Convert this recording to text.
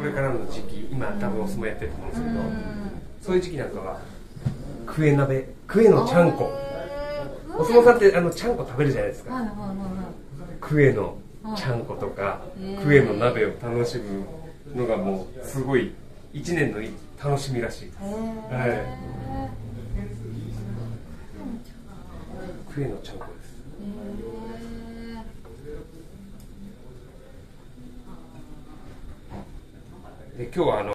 これからの時期今多分お相撲やってると思うんですけど、そういう時期なんかはクエ鍋クエのちゃんこ。お相撲さんってあのちゃんこ食べるじゃないですか、クエのちゃんことか、クエの鍋を楽しむのがもうすごい一年の楽しみらしいです、はい。クエのちゃんこですで今日はあの